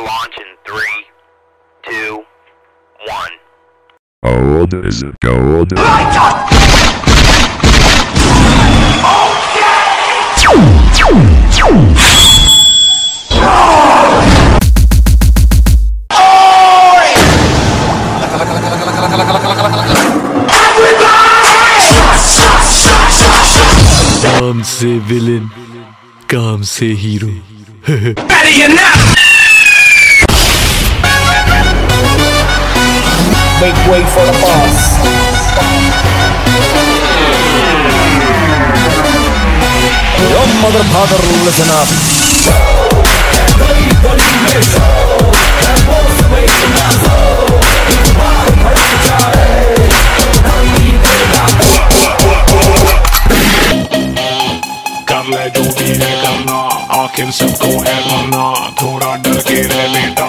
launch in three, two, one. How old is it? How old is काम से villain काम से hero Make way for the boss. Your mother, father, listen up. कर ले जो भी है करना आखिर सबको है मरना थोड़ा डर के रह बेटा